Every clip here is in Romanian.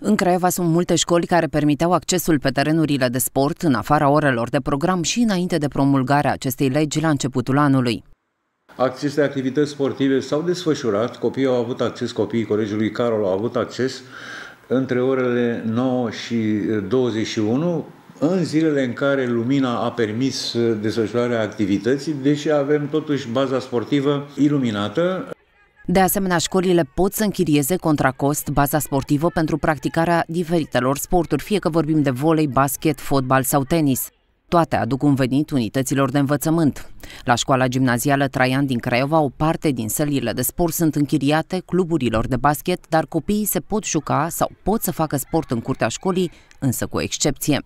În Craiova sunt multe școli care permiteau accesul pe terenurile de sport în afara orelor de program și înainte de promulgarea acestei legi la începutul anului. Aceste activități sportive s-au desfășurat, copiii au avut acces, copiii Colegiului Carol au avut acces între orele 9 și 21, în zilele în care lumina a permis desfășurarea activității, deși avem totuși baza sportivă iluminată. De asemenea, școlile pot să închirieze contra cost baza sportivă pentru practicarea diferitelor sporturi, fie că vorbim de volei, basket, fotbal sau tenis. Toate aduc un venit unităților de învățământ. La școala gimnazială Traian din Craiova, o parte din sălile de sport sunt închiriate cluburilor de basket, dar copiii se pot juca sau pot să facă sport în curtea școlii, însă cu excepție.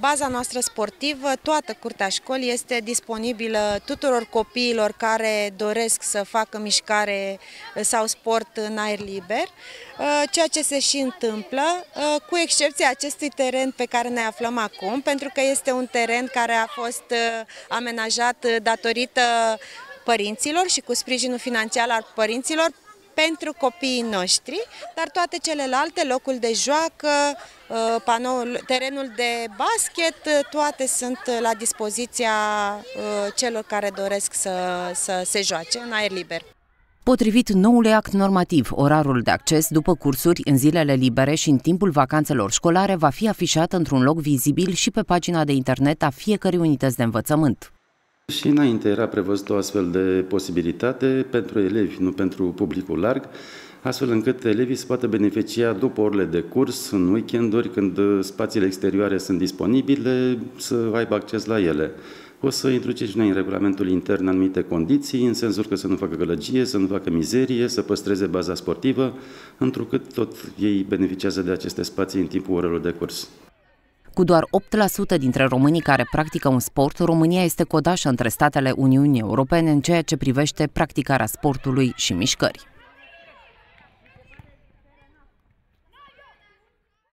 Baza noastră sportivă, toată curtea școlii este disponibilă tuturor copiilor care doresc să facă mișcare sau sport în aer liber, uh, ceea ce se și întâmplă, uh, cu excepția acestui teren pe care ne aflăm acum, pentru că este un teren care a fost uh, amenajat datorită părinților și cu sprijinul financiar al părinților pentru copiii noștri, dar toate celelalte, locul de joacă, uh, panoul, terenul de basket, uh, toate sunt la dispoziția uh, celor care doresc să, să se joace în aer liber. Potrivit noului act normativ, orarul de acces după cursuri în zilele libere și în timpul vacanțelor școlare va fi afișat într-un loc vizibil și pe pagina de internet a fiecărei unități de învățământ. Și înainte era prevăzut o astfel de posibilitate pentru elevi, nu pentru publicul larg, astfel încât elevii să poată beneficia după orele de curs, în weekenduri, când spațiile exterioare sunt disponibile, să aibă acces la ele. O să introducem noi în regulamentul intern anumite condiții, în sensul că să nu facă gălăgie, să nu facă mizerie, să păstreze baza sportivă, întrucât tot ei beneficiază de aceste spații în timpul orelor de curs. Cu doar 8% dintre românii care practică un sport, România este codașă între statele Uniunii Europene în ceea ce privește practicarea sportului și mișcării.